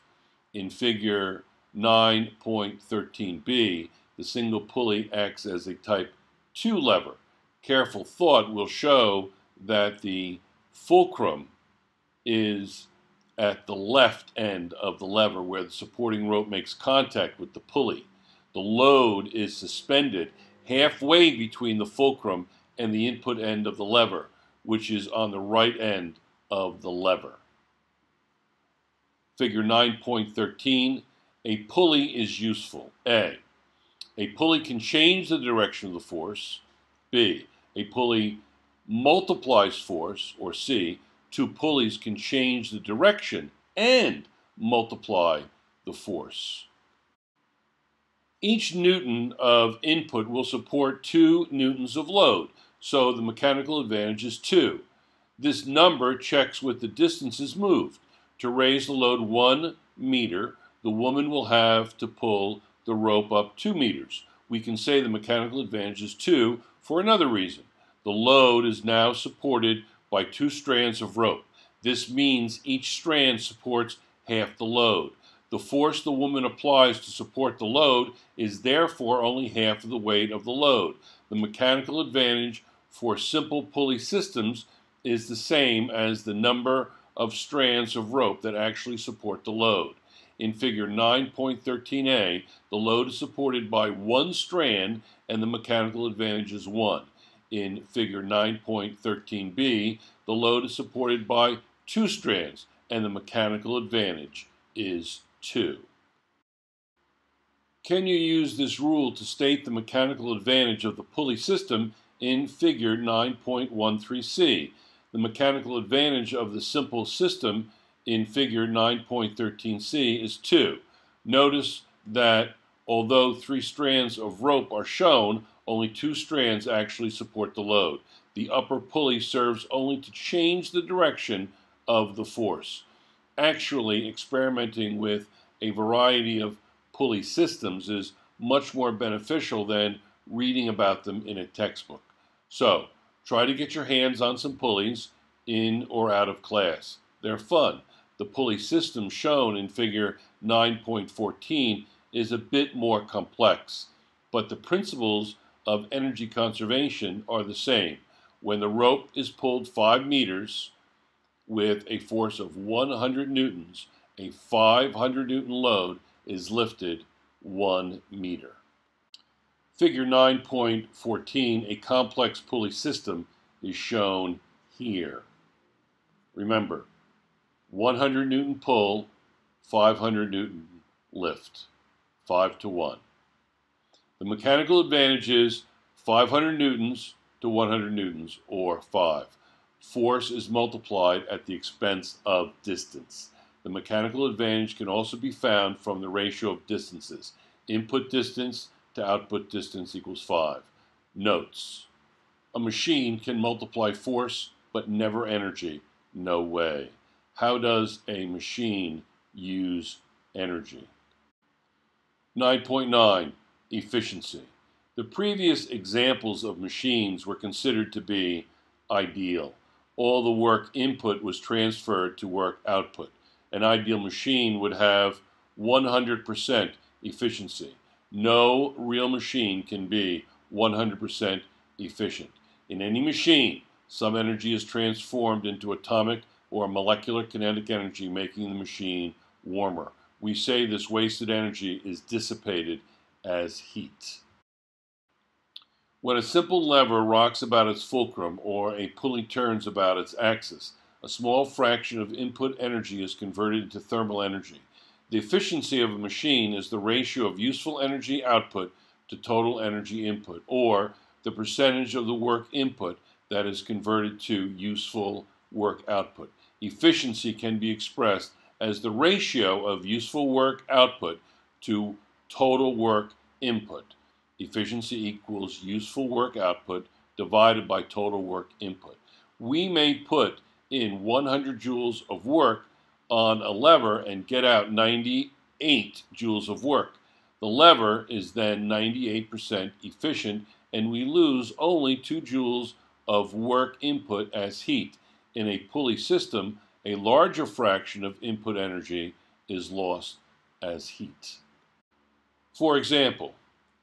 In figure 9.13b, the single pulley acts as a type 2 lever. Careful thought will show that the fulcrum is at the left end of the lever where the supporting rope makes contact with the pulley. The load is suspended halfway between the fulcrum and the input end of the lever, which is on the right end of the lever. Figure 9.13, a pulley is useful. A, a pulley can change the direction of the force. B, a pulley multiplies force, or C, two pulleys can change the direction and multiply the force. Each newton of input will support two newtons of load, so the mechanical advantage is 2. This number checks with the distances moved. To raise the load one meter, the woman will have to pull the rope up two meters. We can say the mechanical advantage is 2 for another reason. The load is now supported by two strands of rope. This means each strand supports half the load. The force the woman applies to support the load is therefore only half of the weight of the load. The mechanical advantage for simple pulley systems is the same as the number of strands of rope that actually support the load. In figure 9.13a, the load is supported by one strand and the mechanical advantage is 1. In figure 9.13b, the load is supported by two strands and the mechanical advantage is 2. Can you use this rule to state the mechanical advantage of the pulley system in figure 9.13c? The mechanical advantage of the simple system in figure 9.13c is 2. Notice that although three strands of rope are shown, only two strands actually support the load. The upper pulley serves only to change the direction of the force. Actually, experimenting with a variety of pulley systems is much more beneficial than reading about them in a textbook. So, Try to get your hands on some pulleys in or out of class. They're fun. The pulley system shown in figure 9.14 is a bit more complex, but the principles of energy conservation are the same. When the rope is pulled 5 meters with a force of 100 newtons, a 500 newton load is lifted 1 meter. Figure 9.14, a complex pulley system, is shown here. Remember, 100 newton pull, 500 newton lift, 5 to 1. The mechanical advantage is 500 newtons to 100 newtons, or 5. Force is multiplied at the expense of distance. The mechanical advantage can also be found from the ratio of distances. Input distance to output distance equals 5. Notes. A machine can multiply force, but never energy. No way. How does a machine use energy? 9.9 Efficiency. The previous examples of machines were considered to be ideal. All the work input was transferred to work output. An ideal machine would have 100% efficiency. No real machine can be 100% efficient. In any machine, some energy is transformed into atomic or molecular kinetic energy, making the machine warmer. We say this wasted energy is dissipated as heat. When a simple lever rocks about its fulcrum or a pulley turns about its axis, a small fraction of input energy is converted into thermal energy. The efficiency of a machine is the ratio of useful energy output to total energy input, or the percentage of the work input that is converted to useful work output. Efficiency can be expressed as the ratio of useful work output to total work input. Efficiency equals useful work output divided by total work input. We may put in 100 joules of work on a lever and get out 98 joules of work. The lever is then 98% efficient and we lose only 2 joules of work input as heat. In a pulley system, a larger fraction of input energy is lost as heat. For example,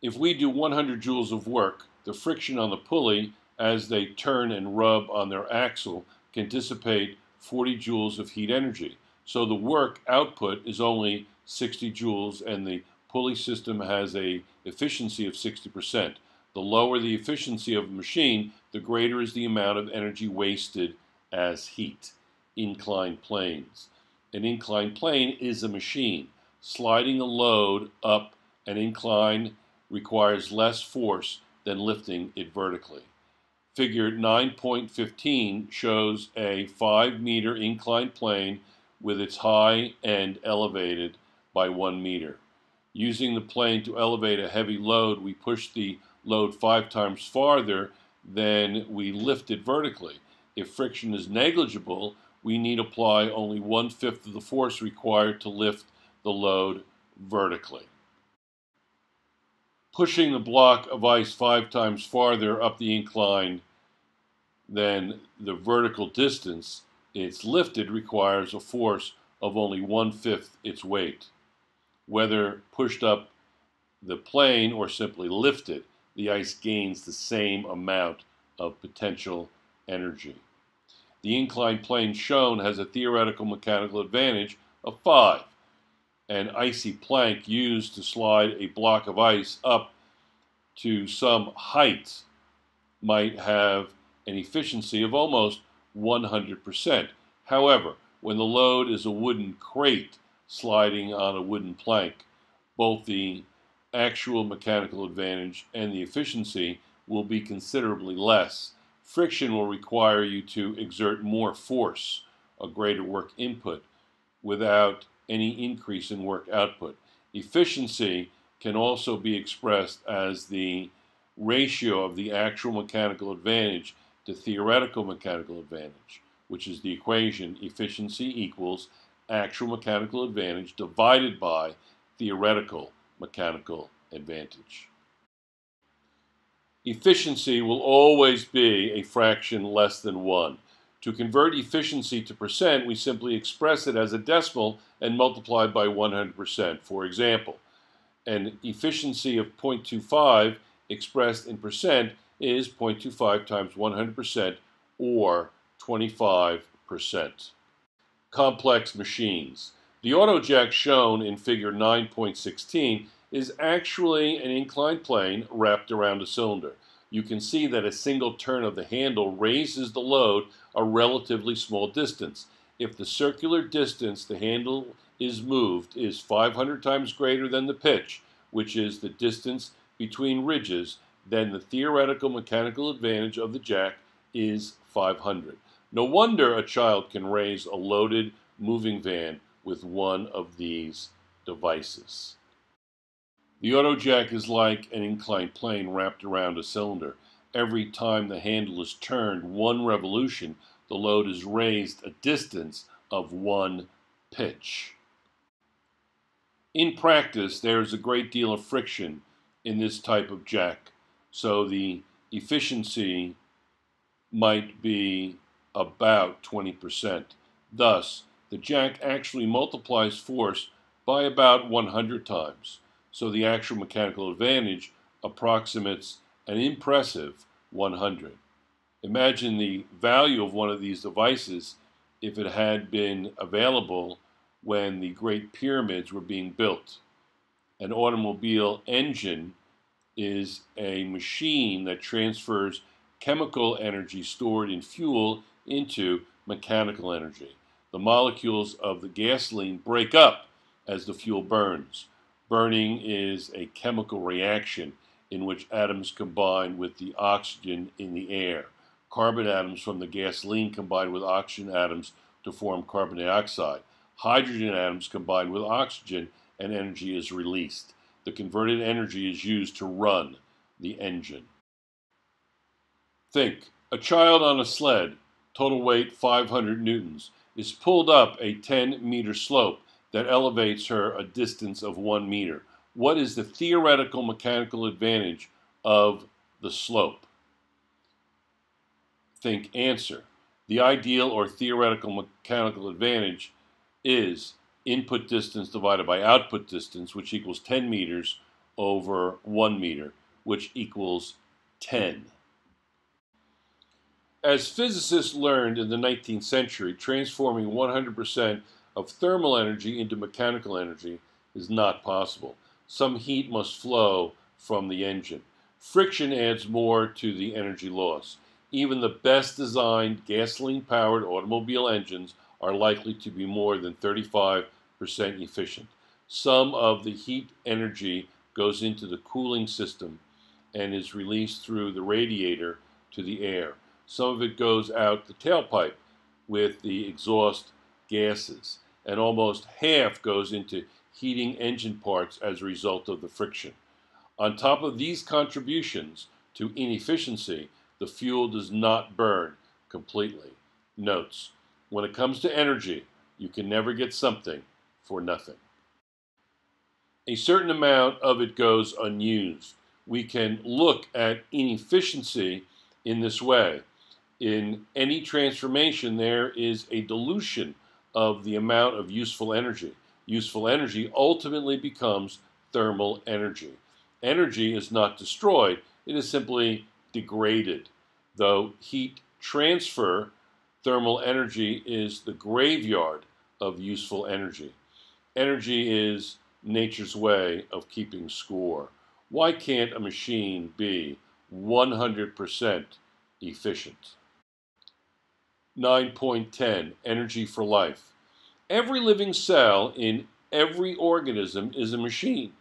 if we do 100 joules of work, the friction on the pulley as they turn and rub on their axle can dissipate 40 joules of heat energy. So the work output is only 60 joules and the pulley system has a efficiency of 60%. The lower the efficiency of a machine, the greater is the amount of energy wasted as heat. Inclined planes. An inclined plane is a machine. Sliding a load up an incline requires less force than lifting it vertically. Figure 9.15 shows a 5 meter inclined plane with its high end elevated by 1 meter. Using the plane to elevate a heavy load, we push the load five times farther than we lift it vertically. If friction is negligible, we need apply only one fifth of the force required to lift the load vertically pushing the block of ice five times farther up the incline than the vertical distance it's lifted requires a force of only one fifth its weight. Whether pushed up the plane or simply lifted, the ice gains the same amount of potential energy. The inclined plane shown has a theoretical mechanical advantage of 5 an icy plank used to slide a block of ice up to some height might have an efficiency of almost 100%. However, when the load is a wooden crate sliding on a wooden plank, both the actual mechanical advantage and the efficiency will be considerably less. Friction will require you to exert more force, a greater work input, without any increase in work output. Efficiency can also be expressed as the ratio of the actual mechanical advantage to theoretical mechanical advantage, which is the equation efficiency equals actual mechanical advantage divided by theoretical mechanical advantage. Efficiency will always be a fraction less than 1. To convert efficiency to percent, we simply express it as a decimal and multiply by 100%. For example, an efficiency of 0.25 expressed in percent is 0.25 times 100% or 25%. Complex machines. The auto jack shown in figure 9.16 is actually an inclined plane wrapped around a cylinder. You can see that a single turn of the handle raises the load a relatively small distance. If the circular distance the handle is moved is 500 times greater than the pitch, which is the distance between ridges, then the theoretical mechanical advantage of the jack is 500. No wonder a child can raise a loaded moving van with one of these devices. The auto jack is like an inclined plane wrapped around a cylinder. Every time the handle is turned one revolution, the load is raised a distance of one pitch. In practice, there is a great deal of friction in this type of jack, so the efficiency might be about 20%. Thus, the jack actually multiplies force by about 100 times, so the actual mechanical advantage approximates an impressive 100. Imagine the value of one of these devices if it had been available when the Great Pyramids were being built. An automobile engine is a machine that transfers chemical energy stored in fuel into mechanical energy. The molecules of the gasoline break up as the fuel burns. Burning is a chemical reaction in which atoms combine with the oxygen in the air, carbon atoms from the gasoline combine with oxygen atoms to form carbon dioxide. Hydrogen atoms combine with oxygen and energy is released. The converted energy is used to run the engine. Think a child on a sled, total weight 500 newtons, is pulled up a 10 meter slope that elevates her a distance of 1 meter. What is the theoretical mechanical advantage of the slope? Think answer. The ideal or theoretical mechanical advantage is input distance divided by output distance, which equals 10 meters over 1 meter, which equals 10. As physicists learned in the 19th century, transforming 100% of thermal energy into mechanical energy is not possible. Some heat must flow from the engine. Friction adds more to the energy loss. Even the best designed gasoline powered automobile engines are likely to be more than 35% efficient. Some of the heat energy goes into the cooling system and is released through the radiator to the air. Some of it goes out the tailpipe with the exhaust gases, and almost half goes into heating engine parts as a result of the friction. On top of these contributions to inefficiency, the fuel does not burn completely. Notes, when it comes to energy, you can never get something for nothing. A certain amount of it goes unused. We can look at inefficiency in this way in any transformation, there is a dilution of the amount of useful energy. Useful energy ultimately becomes thermal energy. Energy is not destroyed, it is simply degraded. Though heat transfer, thermal energy is the graveyard of useful energy. Energy is nature's way of keeping score. Why can't a machine be 100% efficient? 9.10 Energy for Life. Every living cell in every organism is a machine.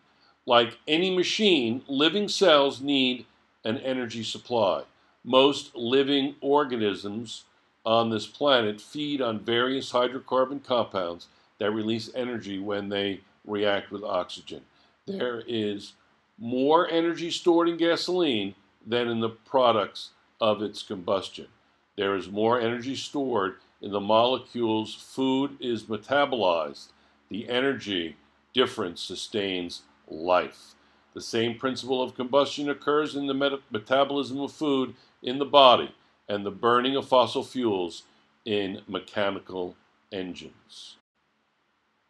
Like any machine, living cells need an energy supply. Most living organisms on this planet feed on various hydrocarbon compounds that release energy when they react with oxygen. There is more energy stored in gasoline than in the products of its combustion. There is more energy stored in the molecules food is metabolized. The energy difference sustains life. The same principle of combustion occurs in the meta- metabolism of food in the body and the burning of fossil fuels in mechanical engines.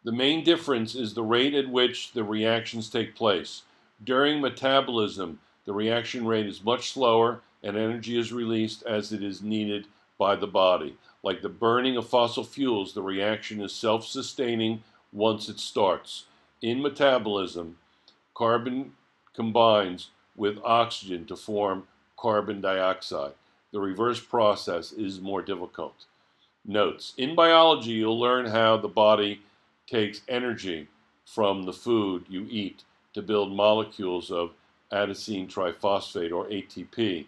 The main difference is the rate at which the reactions take place. During metabolism, the reaction rate is much slower and energy is released as it is needed by the body. Like the burning of fossil fuels, the reaction is self sustaining once it starts. In metabolism, carbon combines with oxygen to form carbon dioxide. The reverse process is more difficult. Notes In biology, you'll learn how the body takes energy from the food you eat to build molecules of adenosine triphosphate or ATP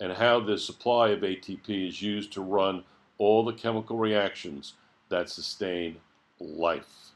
and how the supply of ATP is used to run all the chemical reactions that sustain life.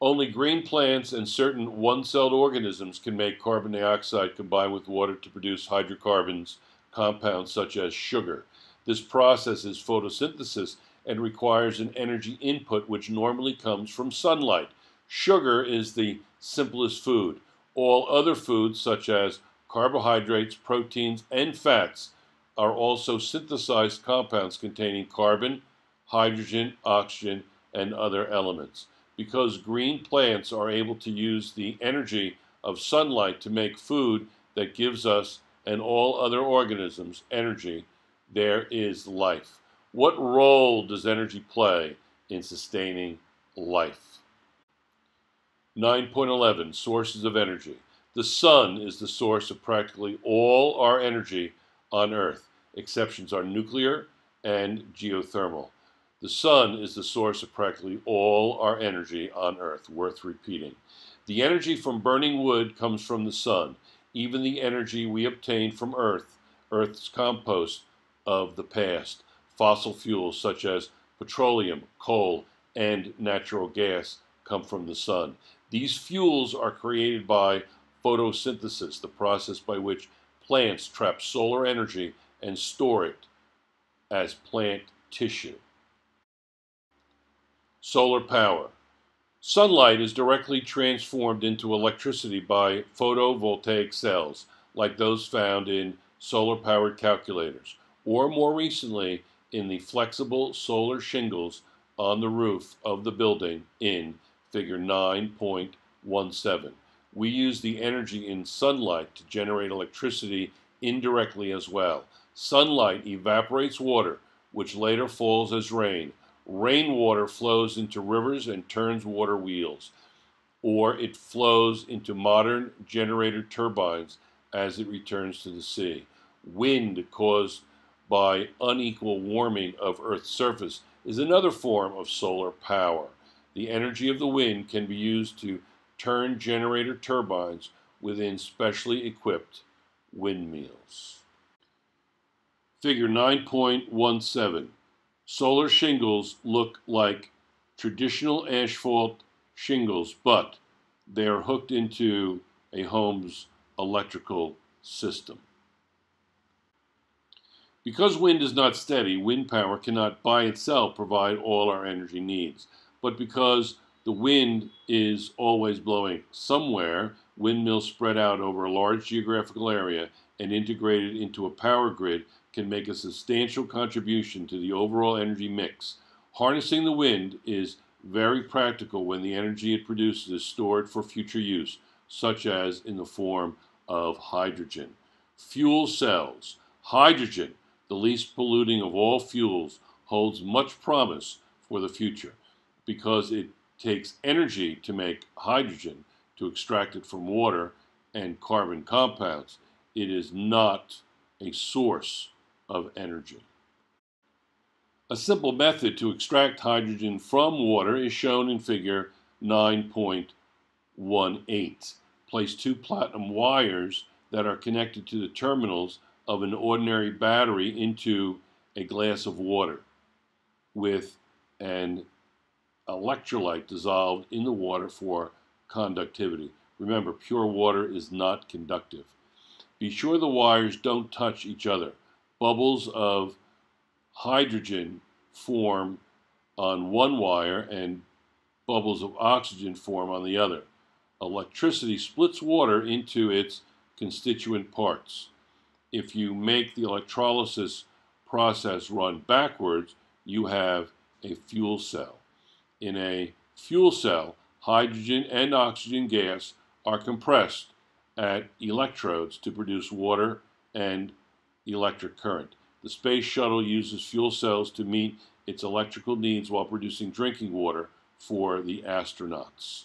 Only green plants and certain one-celled organisms can make carbon dioxide combine with water to produce hydrocarbons, compounds such as sugar. This process is photosynthesis and requires an energy input which normally comes from sunlight. Sugar is the simplest food. All other foods, such as carbohydrates, proteins, and fats are also synthesized compounds containing carbon, hydrogen, oxygen, and other elements. Because green plants are able to use the energy of sunlight to make food that gives us and all other organisms energy, there is life. What role does energy play in sustaining life? 9.11 Sources of Energy. The sun is the source of practically all our energy on Earth. Exceptions are nuclear and geothermal. The sun is the source of practically all our energy on Earth, worth repeating. The energy from burning wood comes from the sun. Even the energy we obtain from Earth Earth's compost of the past. Fossil fuels such as petroleum, coal, and natural gas come from the sun. These fuels are created by photosynthesis, the process by which plants trap solar energy and store it as plant tissue. Solar power. Sunlight is directly transformed into electricity by photovoltaic cells, like those found in solar powered calculators, or more recently, in the flexible solar shingles on the roof of the building in figure 9.17. We use the energy in sunlight to generate electricity indirectly as well. Sunlight evaporates water, which later falls as rain. Rainwater flows into rivers and turns water wheels, or it flows into modern generator turbines as it returns to the sea. Wind caused by unequal warming of Earth's surface is another form of solar power. The energy of the wind can be used to turn generator turbines within specially equipped windmills. Figure 9.17. Solar shingles look like traditional asphalt shingles, but they are hooked into a home's electrical system. Because wind is not steady, wind power cannot by itself provide all our energy needs. But because the wind is always blowing somewhere, windmills spread out over a large geographical area and integrated into a power grid can make a substantial contribution to the overall energy mix. Harnessing the wind is very practical when the energy it produces is stored for future use, such as in the form of hydrogen. Fuel cells. Hydrogen the least polluting of all fuels, holds much promise for the future because it takes energy to make hydrogen to extract it from water and carbon compounds. It is not a source of energy. A simple method to extract hydrogen from water is shown in figure 9.18. Place two platinum wires that are connected to the terminals of an ordinary battery into a glass of water with an electrolyte dissolved in the water for conductivity. Remember, pure water is not conductive. Be sure the wires don't touch each other. Bubbles of hydrogen form on one wire and bubbles of oxygen form on the other. Electricity splits water into its constituent parts if you make the electrolysis process run backwards, you have a fuel cell. In a fuel cell, hydrogen and oxygen gas are compressed at electrodes to produce water and electric current. The space shuttle uses fuel cells to meet its electrical needs while producing drinking water for the astronauts.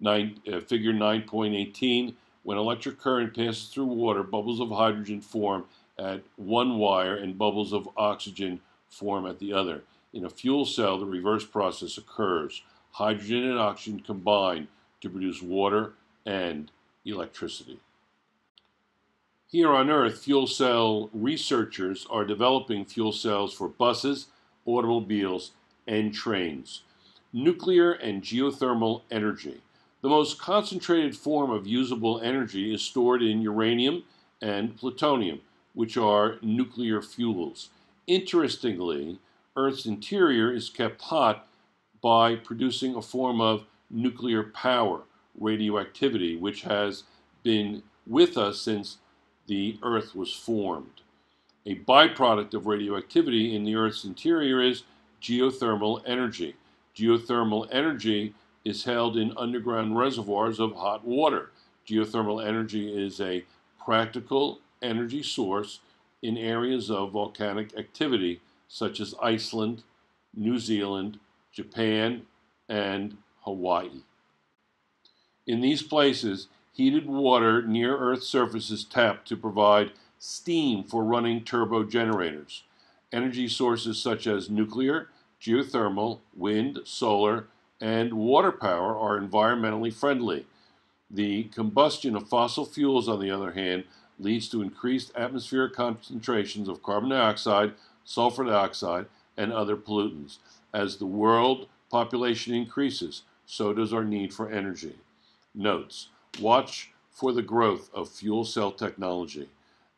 Nine, uh, figure 9.18 when electric current passes through water, bubbles of hydrogen form at one wire and bubbles of oxygen form at the other. In a fuel cell, the reverse process occurs. Hydrogen and oxygen combine to produce water and electricity. Here on Earth, fuel cell researchers are developing fuel cells for buses, automobiles, and trains. Nuclear and geothermal energy. The most concentrated form of usable energy is stored in uranium and plutonium, which are nuclear fuels. Interestingly, Earth's interior is kept hot by producing a form of nuclear power, radioactivity, which has been with us since the Earth was formed. A byproduct of radioactivity in the Earth's interior is geothermal energy. Geothermal energy is held in underground reservoirs of hot water. Geothermal energy is a practical energy source in areas of volcanic activity such as Iceland, New Zealand, Japan, and Hawaii. In these places, heated water near Earth's surface is tapped to provide steam for running turbo generators. Energy sources such as nuclear, geothermal, wind, solar, and water power are environmentally friendly. The combustion of fossil fuels, on the other hand, leads to increased atmospheric concentrations of carbon dioxide, sulfur dioxide, and other pollutants. As the world population increases, so does our need for energy. Notes Watch for the growth of fuel cell technology.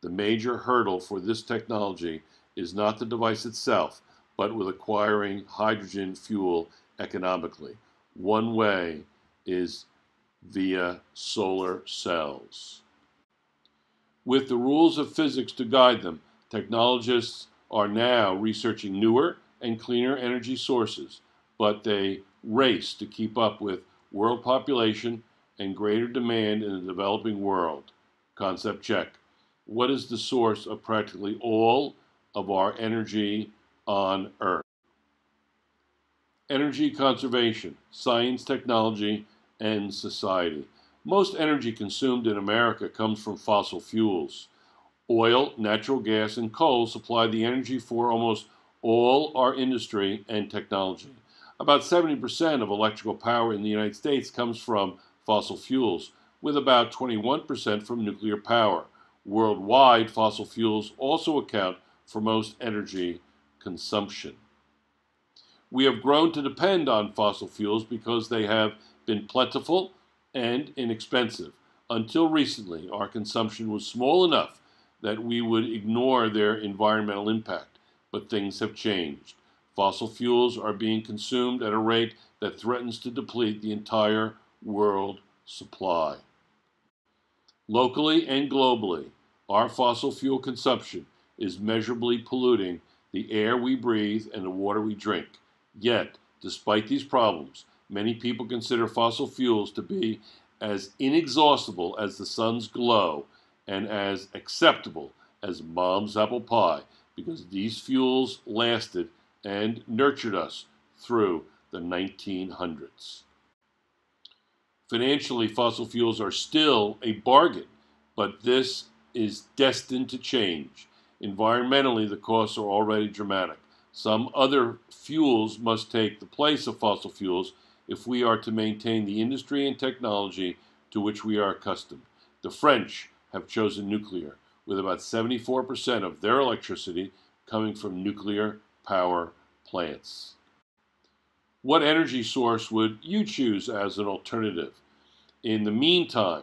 The major hurdle for this technology is not the device itself, but with acquiring hydrogen fuel economically. One way is via solar cells. With the rules of physics to guide them, technologists are now researching newer and cleaner energy sources, but they race to keep up with world population and greater demand in the developing world. Concept check. What is the source of practically all of our energy on Earth? Energy conservation, science, technology, and society. Most energy consumed in America comes from fossil fuels. Oil, natural gas, and coal supply the energy for almost all our industry and technology. About 70% of electrical power in the United States comes from fossil fuels, with about 21% from nuclear power. Worldwide, fossil fuels also account for most energy consumption. We have grown to depend on fossil fuels because they have been plentiful and inexpensive. Until recently, our consumption was small enough that we would ignore their environmental impact, but things have changed. Fossil fuels are being consumed at a rate that threatens to deplete the entire world supply. Locally and globally, our fossil fuel consumption is measurably polluting the air we breathe and the water we drink. Yet, despite these problems, many people consider fossil fuels to be as inexhaustible as the sun's glow and as acceptable as mom's apple pie because these fuels lasted and nurtured us through the 1900s. Financially, fossil fuels are still a bargain, but this is destined to change. Environmentally, the costs are already dramatic. Some other fuels must take the place of fossil fuels if we are to maintain the industry and technology to which we are accustomed. The French have chosen nuclear, with about 74% of their electricity coming from nuclear power plants. What energy source would you choose as an alternative? In the meantime,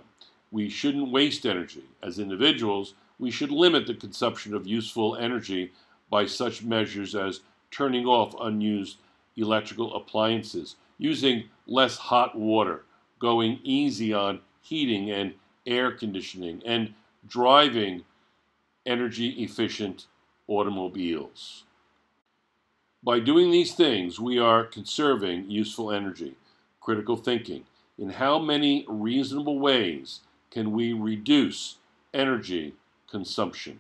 we shouldn't waste energy. As individuals, we should limit the consumption of useful energy by such measures as turning off unused electrical appliances, using less hot water, going easy on heating and air conditioning, and driving energy efficient automobiles. By doing these things, we are conserving useful energy. Critical thinking. In how many reasonable ways can we reduce energy consumption?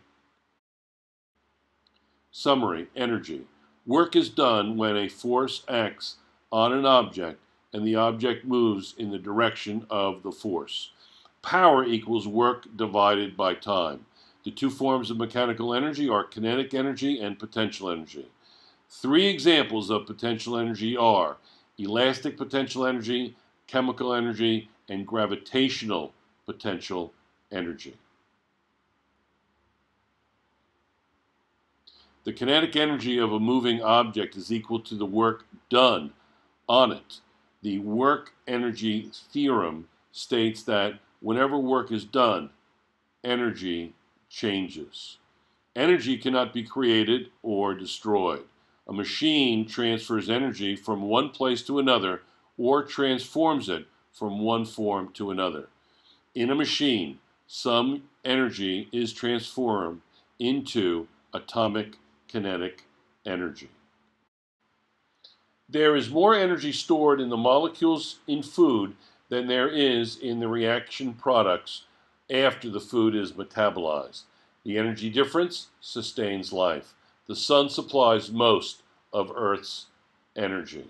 Summary Energy. Work is done when a force acts on an object and the object moves in the direction of the force. Power equals work divided by time. The two forms of mechanical energy are kinetic energy and potential energy. Three examples of potential energy are elastic potential energy, chemical energy, and gravitational potential energy. The kinetic energy of a moving object is equal to the work done on it. The work energy theorem states that whenever work is done, energy changes. Energy cannot be created or destroyed. A machine transfers energy from one place to another or transforms it from one form to another. In a machine, some energy is transformed into atomic kinetic energy. There is more energy stored in the molecules in food than there is in the reaction products after the food is metabolized. The energy difference sustains life. The sun supplies most of Earth's energy.